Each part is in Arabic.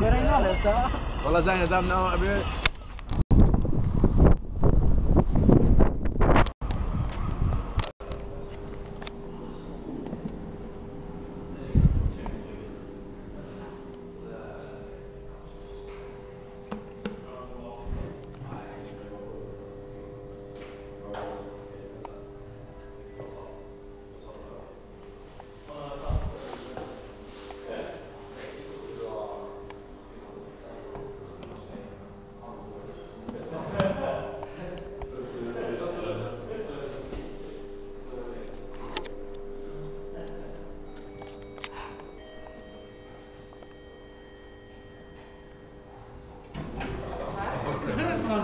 جرينا لسه والله زين ذا من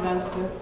Avante.